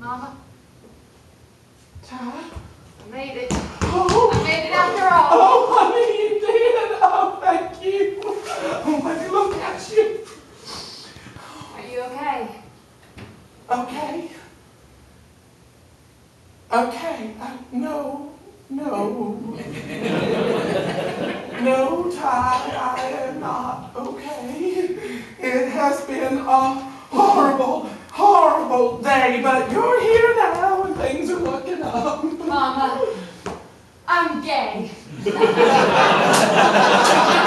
Mama, Ty? I made it. Oh, I made it after all. oh, honey, you did. Oh, thank you. Oh, me look at you. Are you okay? Okay. Okay. Uh, no. No. no, Ty, I am not okay. It has been a horrible, horrible day, but you're here now and things are looking up. Mama, I'm gay.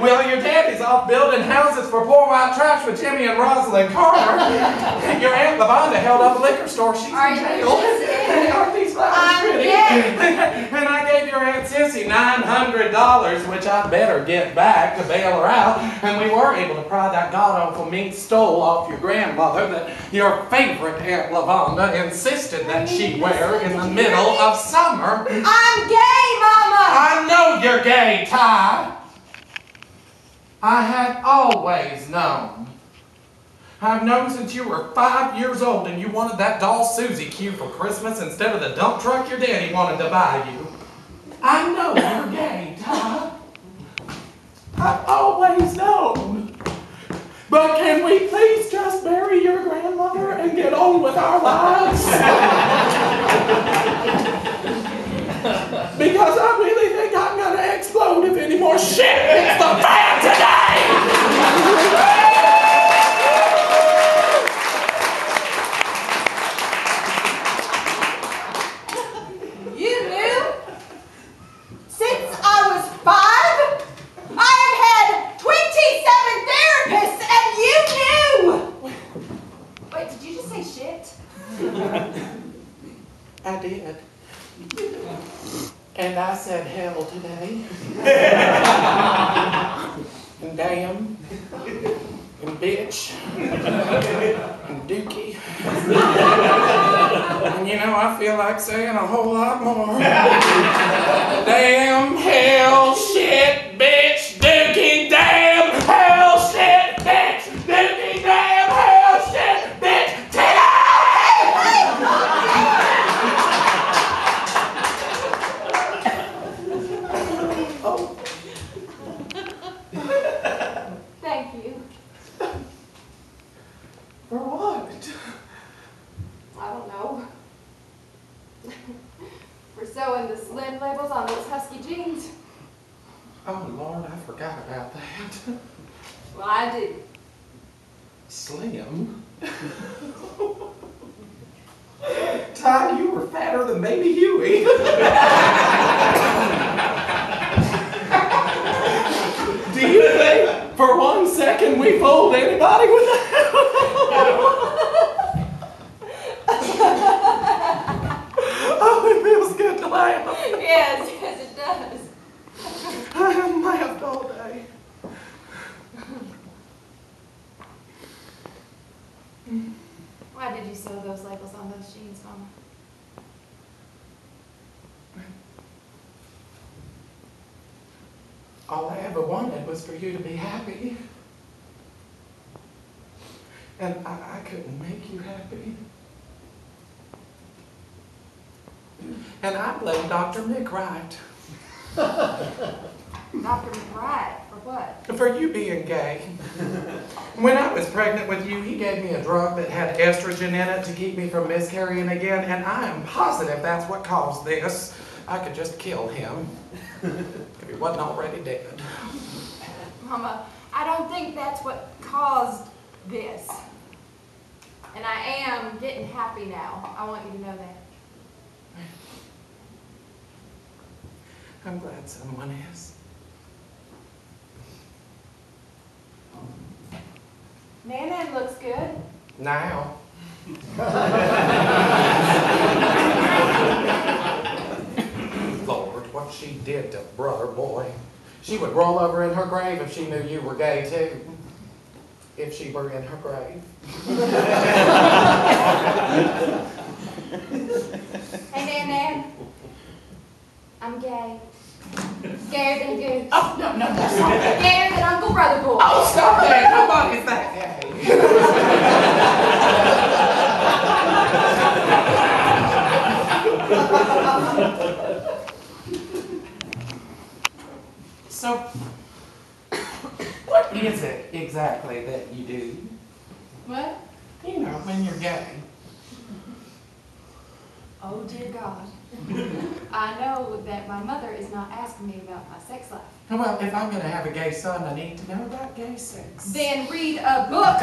Well, your daddy's off building houses for poor white trash with Jimmy and Rosalynn Carter. Your Aunt Lavonda held up a liquor store. She's Are in jail. Aren't these flowers pretty? and I gave your Aunt Sissy $900, which I better get back to bail her out. And we were able to pry that god-awful mink stole off your grandmother that your favorite Aunt Lavonda insisted that she wear in the middle of summer. I'm gay, Mama! I know you're gay, Ty. I have always known. I've known since you were five years old and you wanted that doll Susie Q for Christmas instead of the dump truck your daddy wanted to buy you. I know you're gay, Ty. I've always known. But can we please just bury your grandmother and get on with our lives? Because I really think I'm gonna explode if any more shit hits the fan today! You knew? Since I was five, I have had 27 therapists, and you knew! Wait, did you just say shit? I did. And I said hell today. and damn. And bitch. And dookie. and you know, I feel like saying a whole lot more. damn, hell, shit, bitch, dookie, damn, hell, shit, bitch, dookie, damn, hell, shit, bitch, today! Oh, Thank you. for what? I don't know. For sewing the slim labels on those husky jeans. Oh, Lord, I forgot about that. Well, I did. Slim? Ty, you were fatter than baby Huey. Do you think for one second we fooled anybody with that? oh, it feels good to laugh. Yes, yes, it does. I haven't laughed all day. Why did you sew those labels on those jeans, Mama? All I ever wanted was for you to be happy. And I, I couldn't make you happy. And I blame Dr. Wright Dr. McBride, for what? for you being gay. When I was pregnant with you, he gave me a drug that had estrogen in it to keep me from miscarrying again, and I am positive that's what caused this. I could just kill him if he wasn't already dead. Mama, I don't think that's what caused this. And I am getting happy now. I want you to know that. I'm glad someone is. Nan looks good. Now. Lord, what she did to brother boy. She would roll over in her grave if she knew you were gay too. If she were in her grave. Hey, Nan Nan. I'm gay. Scared and goose. Oh, no, no, that's not that. Scared and Uncle Brother Boy. Oh, stop it. Nobody's that gay. So, what is it exactly that you do? What? You know, when you're gay. Oh dear God. I know that my mother is not asking me about my sex life. Well, if I'm gonna have a gay son, I need to know about gay sex. Then read a book,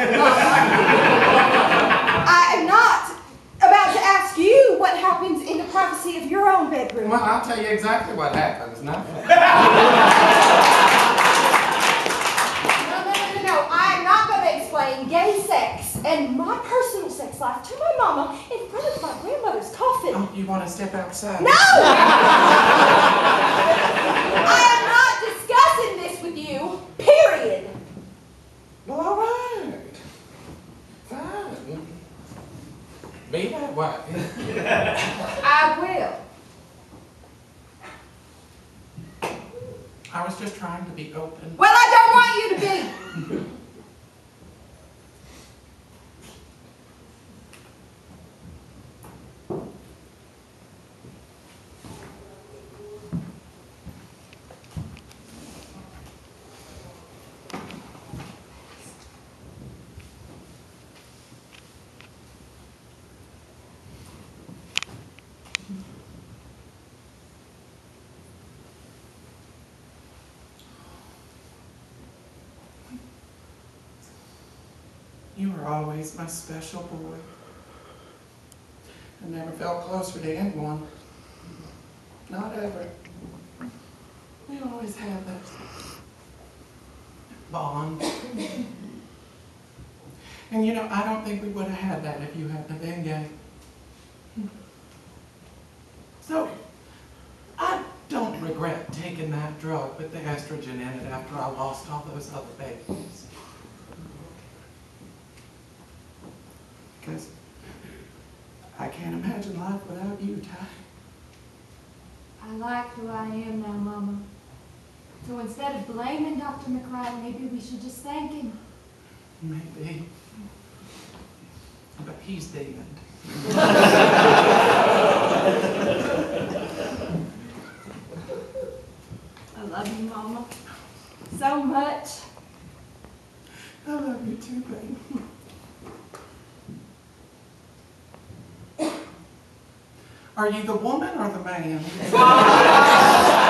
I am not about to ask you what happens in the privacy of your own bedroom. Well, I'll tell you exactly what happens, nothing. No, no, no, no, no. I am not going to explain gay sex and my personal sex life to my mama in front of my grandmother's coffin. Wanna step outside? No! I am not discussing this with you, period. Well, all right. Fine. Be that way. I will. I was just trying to be open. Well, I don't want you to be. You were always my special boy. I never felt closer to anyone. Not ever. We always had that bond. And you know, I don't think we would have had that if you hadn't been gay. So, I don't regret taking that drug with the estrogen in it after I lost all those other babies. Because I can't imagine life without you, Ty. I like who I am now, Mama. So instead of blaming Dr. McRae, maybe we should just thank him. Maybe. But he's dead. I love you, Mama. So much. I love you too, baby. Are you the woman or the man?